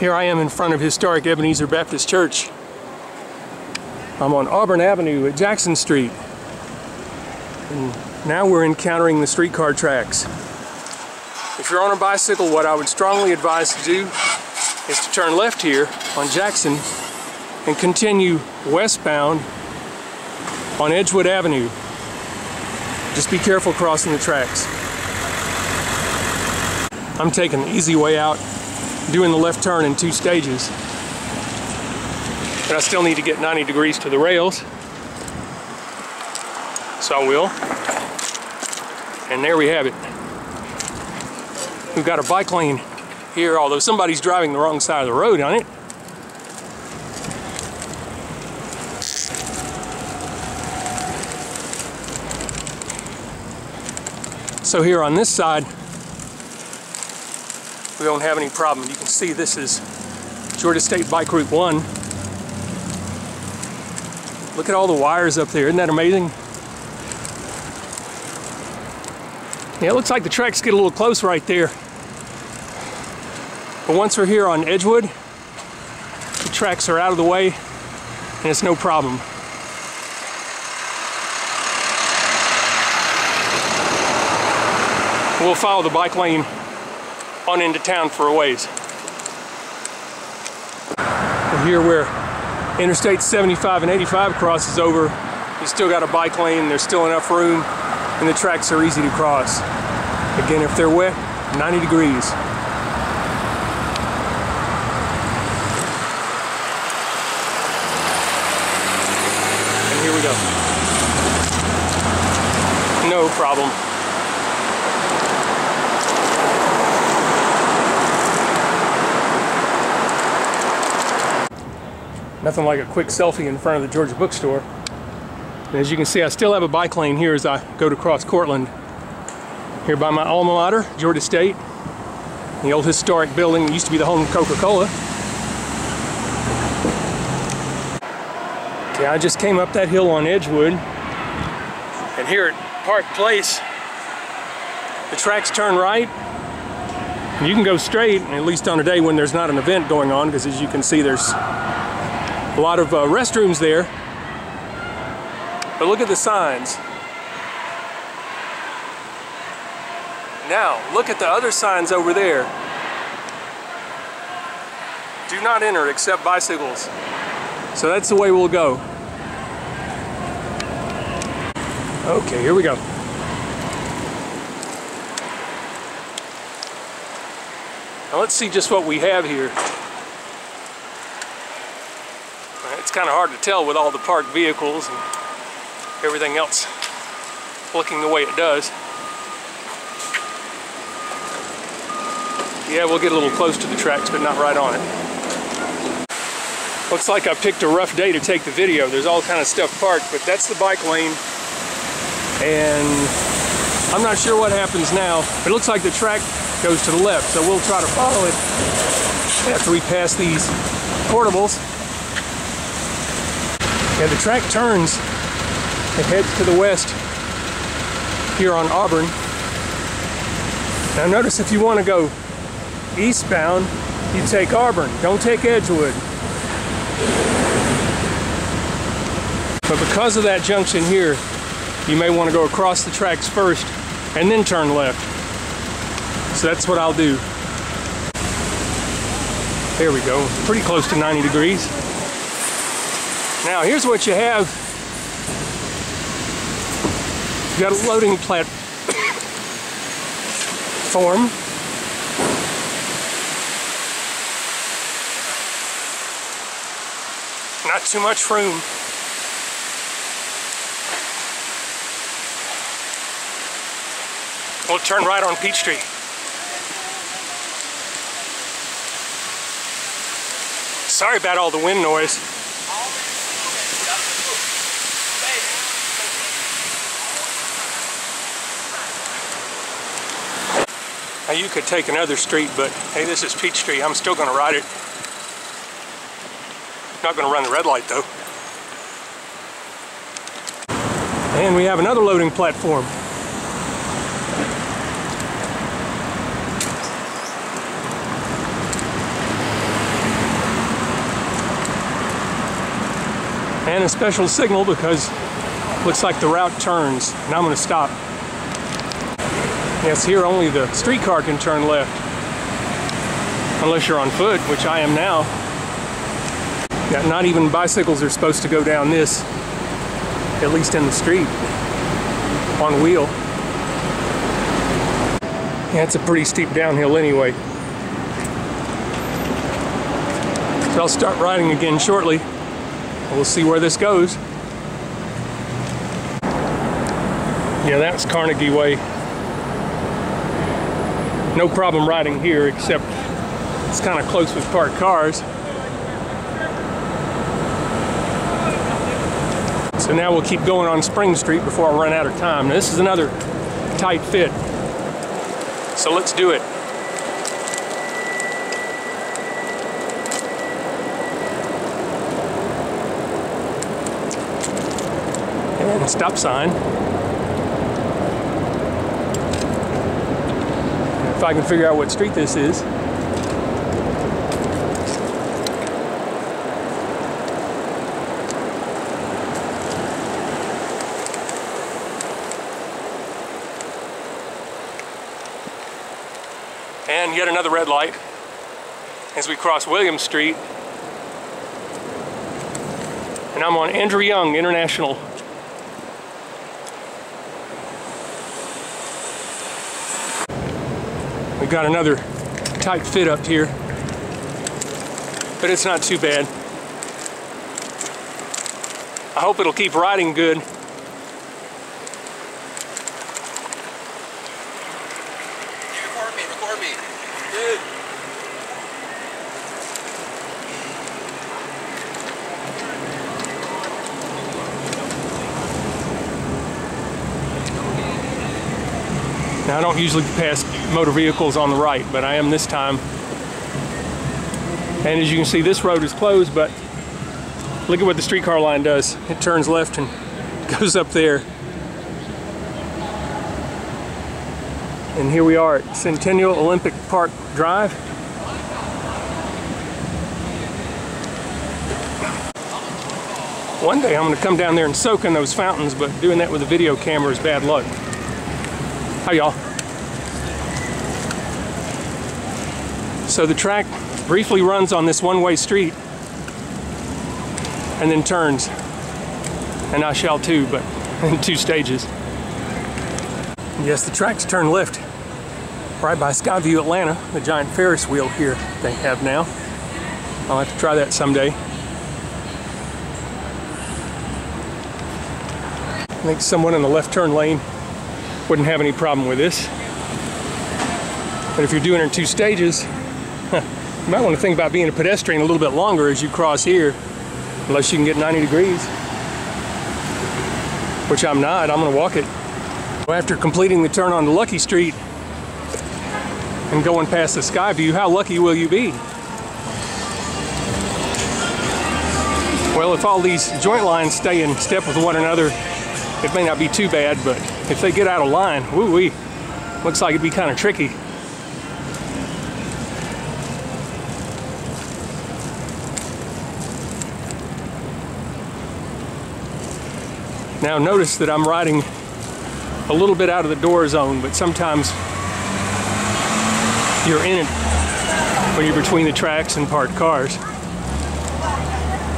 Here I am in front of historic Ebenezer Baptist Church. I'm on Auburn Avenue at Jackson Street. And now we're encountering the streetcar tracks. If you're on a bicycle, what I would strongly advise to do is to turn left here on Jackson and continue westbound on Edgewood Avenue. Just be careful crossing the tracks. I'm taking the easy way out, doing the left turn in two stages. But I still need to get 90 degrees to the rails. So I will. And there we have it. We've got a bike lane here, although somebody's driving the wrong side of the road on it. So here on this side, we don't have any problem. You can see this is Georgia State Bike Route 1. Look at all the wires up there. Isn't that amazing? Yeah, it looks like the tracks get a little close right there. But once we're here on Edgewood, the tracks are out of the way and it's no problem. We'll follow the bike lane on into town for a ways. And here where Interstate 75 and 85 crosses over, you still got a bike lane, there's still enough room, and the tracks are easy to cross. Again, if they're wet, 90 degrees. And here we go. No problem. Nothing like a quick selfie in front of the Georgia bookstore. And as you can see, I still have a bike lane here as I go to cross Courtland. Here by my alma mater, Georgia State. The old historic building that used to be the home of Coca-Cola. Okay, I just came up that hill on Edgewood. And here at Park Place, the tracks turn right. You can go straight, at least on a day when there's not an event going on, because as you can see, there's a lot of uh, restrooms there. But look at the signs. Now, look at the other signs over there. Do not enter except bicycles. So that's the way we'll go. Okay, here we go. Now let's see just what we have here. It's kind of hard to tell with all the parked vehicles and everything else looking the way it does. Yeah, we'll get a little close to the tracks, but not right on it. Looks like I picked a rough day to take the video. There's all kind of stuff parked, but that's the bike lane. And I'm not sure what happens now, but it looks like the track goes to the left, so we'll try to follow it after we pass these portables. Yeah, the track turns and heads to the west here on Auburn. Now notice if you want to go eastbound, you take Auburn, don't take Edgewood. But because of that junction here, you may want to go across the tracks first and then turn left. So that's what I'll do. There we go, pretty close to 90 degrees. Now here's what you have. You got a loading platform. Not too much room. We'll turn right on Peachtree. Sorry about all the wind noise. Now you could take another street, but hey, this is Peachtree. I'm still gonna ride it. Not gonna run the red light though. And we have another loading platform. And a special signal because looks like the route turns and I'm gonna stop. Yes, here only the streetcar can turn left. Unless you're on foot, which I am now. Yeah, not even bicycles are supposed to go down this, at least in the street, on wheel. Yeah, it's a pretty steep downhill anyway. So I'll start riding again shortly. We'll see where this goes. Yeah, that's Carnegie Way. No problem riding here, except it's kind of close with parked cars. So now we'll keep going on Spring Street before I run out of time. Now, this is another tight fit. So let's do it. And stop sign. If I can figure out what street this is. And yet another red light as we cross William Street. And I'm on Andrew Young International. We've got another tight fit up here, but it's not too bad. I hope it'll keep riding good. Now I don't usually pass motor vehicles on the right, but I am this time. And as you can see, this road is closed, but look at what the streetcar line does. It turns left and goes up there. And here we are at Centennial Olympic Park Drive. One day I'm going to come down there and soak in those fountains, but doing that with a video camera is bad luck. Hi, y'all. So the track briefly runs on this one-way street and then turns. And I shall too, but in two stages. Yes, the tracks turn left right by Skyview Atlanta, the giant Ferris wheel here they have now. I'll have to try that someday. I think someone in the left turn lane wouldn't have any problem with this. But if you're doing it in two stages, you might want to think about being a pedestrian a little bit longer as you cross here, unless you can get 90 degrees, which I'm not, I'm going to walk it. After completing the turn onto Luckie Street and going past the Skyview, how lucky will you be? Well, if all these joint lines stay in step with one another, it may not be too bad, but if they get out of line, woo wee, looks like it'd be kind of tricky. Now notice that I'm riding a little bit out of the door zone, but sometimes you're in it when you're between the tracks and parked cars.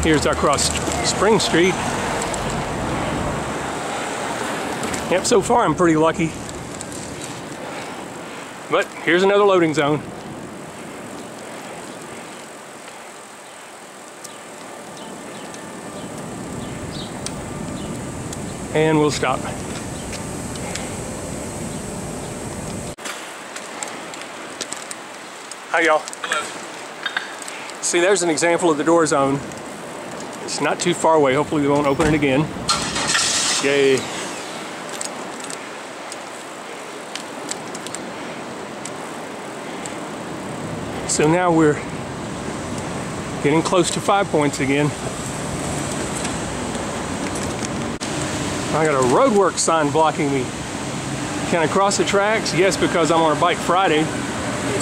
Here's our cross Spring Street. Yep, so far I'm pretty lucky. But here's another loading zone. And we'll stop. Hi y'all. See, there's an example of the door zone. It's not too far away. Hopefully we won't open it again. Yay. So now we're getting close to five points again. I got a roadwork sign blocking me. Can I cross the tracks? Yes, because I'm on a bike Friday,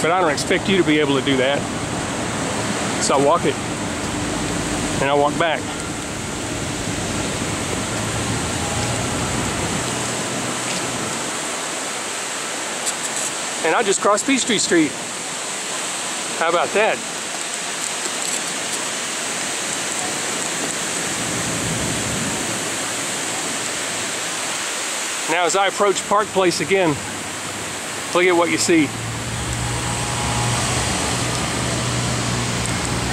but I don't expect you to be able to do that. So I walk it, and I walk back. and I just crossed Peachtree Street. How about that? Now as I approach Park Place again, look at what you see.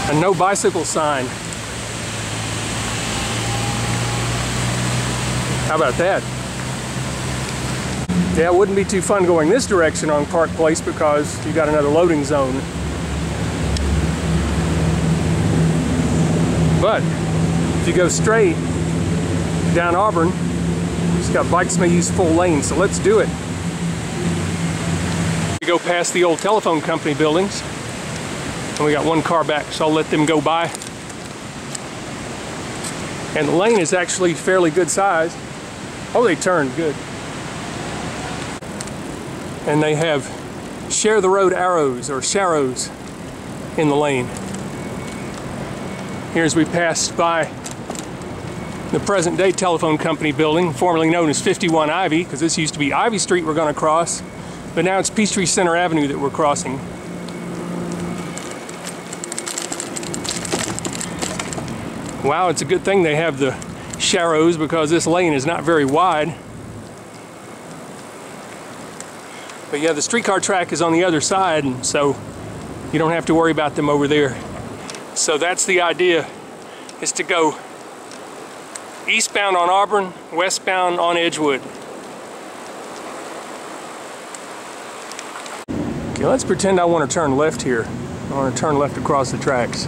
A no bicycle sign. How about that? Yeah, it wouldn't be too fun going this direction on Park Place because you got another loading zone. But if you go straight down Auburn, it's got bikes may use full lane, so let's do it. We go past the old telephone company buildings, and we got one car back, so I'll let them go by. And the lane is actually fairly good size. Oh, they turned good. And they have share the road arrows or sharrows in the lane. Here as we passed by the present day telephone company building, formerly known as 51 Ivy, because this used to be Ivy Street we're going to cross, but now it's Peachtree Center Avenue that we're crossing. Wow, it's a good thing they have the sharrows because this lane is not very wide. But yeah, the streetcar track is on the other side, and so you don't have to worry about them over there. So that's the idea, is to go eastbound on Auburn, westbound on Edgewood. Okay, let's pretend I want to turn left here. I want to turn left across the tracks.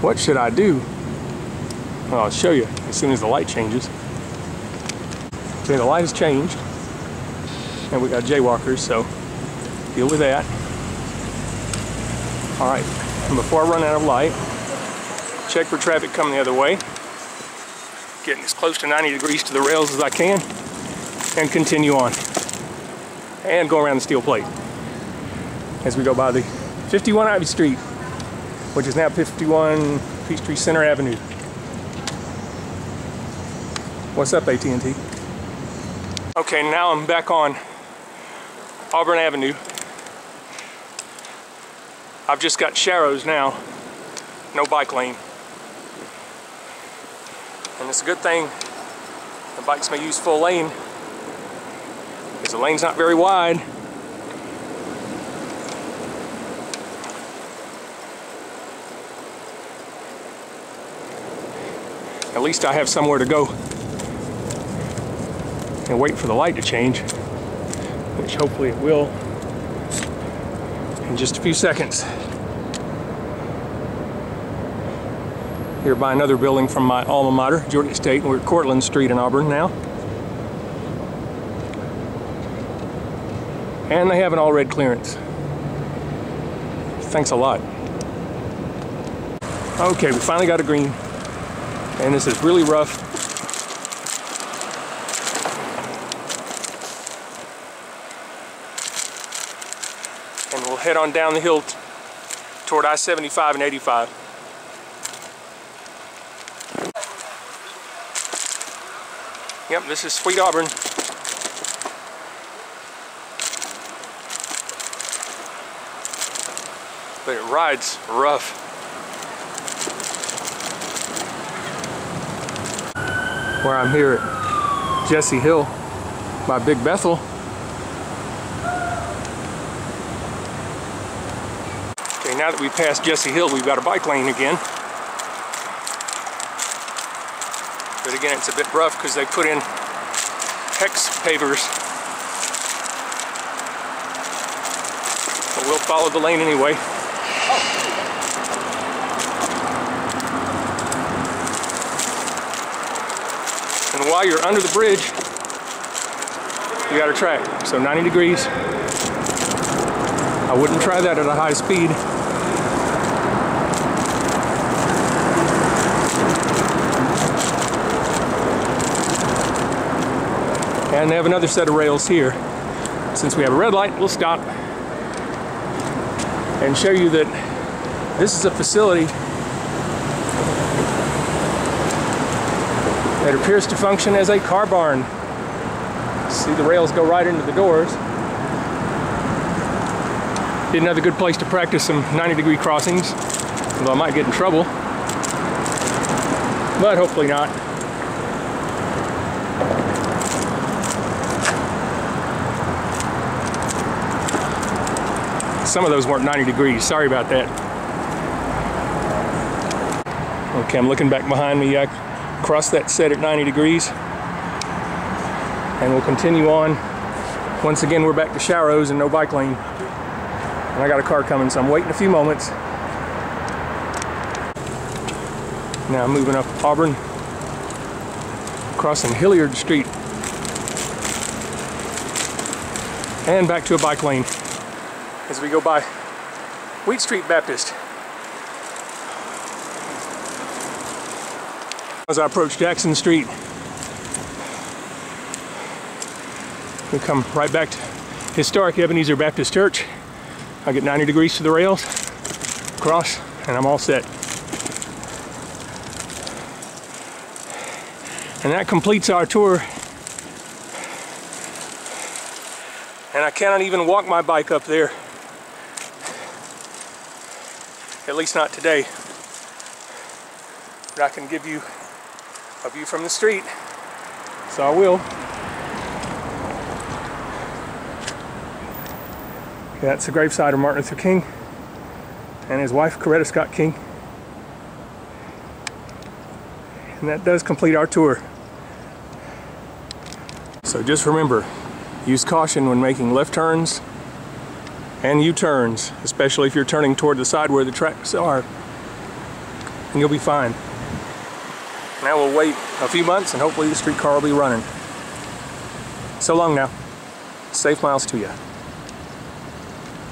What should I do? Well, I'll show you as soon as the light changes. Okay, the light has changed. And we got jaywalkers, so deal with that. All right, and before I run out of light, check for traffic coming the other way getting as close to 90 degrees to the rails as I can and continue on. And go around the steel plate as we go by the 51 Ivy Street which is now 51 Peachtree Center Avenue. What's up AT&T okay now I'm back on Auburn Avenue. I've just got sharrows now no bike lane and it's a good thing the bikes may use full lane because the lane's not very wide. At least I have somewhere to go and wait for the light to change, which hopefully it will in just a few seconds. Here by another building from my alma mater, Georgia State, and we're at Courtland Street in Auburn now. And they have an all red clearance. Thanks a lot. Okay, we finally got a green. And this is really rough. And we'll head on down the hill toward I-75 and 85. Yep, this is Sweet Auburn. But it rides rough. Where I'm here at Jesse Hill by Big Bethel. Okay, now that we've passed Jesse Hill, we've got a bike lane again. But again, it's a bit rough because they put in hex pavers. But we'll follow the lane anyway. And while you're under the bridge, you got a track. So 90 degrees. I wouldn't try that at a high speed. And they have another set of rails here. Since we have a red light, we'll stop and show you that this is a facility that appears to function as a car barn. See the rails go right into the doors. Be another good place to practice some 90 degree crossings, although I might get in trouble. But hopefully not. Some of those weren't 90 degrees, sorry about that. Okay, I'm looking back behind me. I crossed that set at 90 degrees. And we'll continue on. Once again, we're back to Sharrows and no bike lane. And I got a car coming, so I'm waiting a few moments. Now I'm moving up Auburn, crossing Hilliard Street, and back to a bike lane as we go by Wheat Street Baptist. As I approach Jackson Street, we come right back to historic Ebenezer Baptist Church. I get 90 degrees to the rails, cross, and I'm all set. And that completes our tour. And I cannot even walk my bike up there. At least not today. But I can give you a view from the street. So I will. Okay, that's the graveside of Martin Luther King and his wife Coretta Scott King. And that does complete our tour. So just remember, use caution when making left turns and U-turns, especially if you're turning toward the side where the tracks are, and you'll be fine. Now we'll wait a few months and hopefully the streetcar will be running. So long now. Safe miles to you.